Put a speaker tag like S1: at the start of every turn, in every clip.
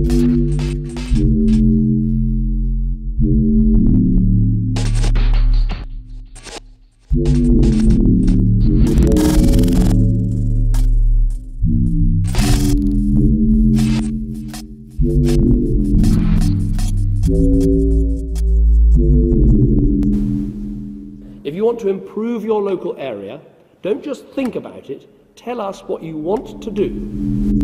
S1: If you want to improve your local area, don't just think about it, tell us what you want to do.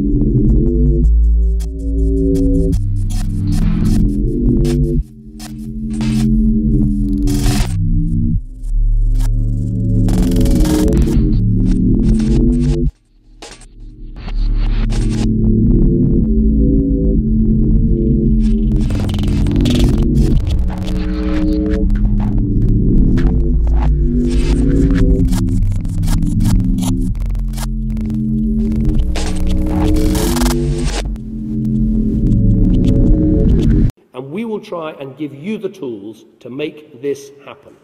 S1: Will try and give you the tools to make this happen.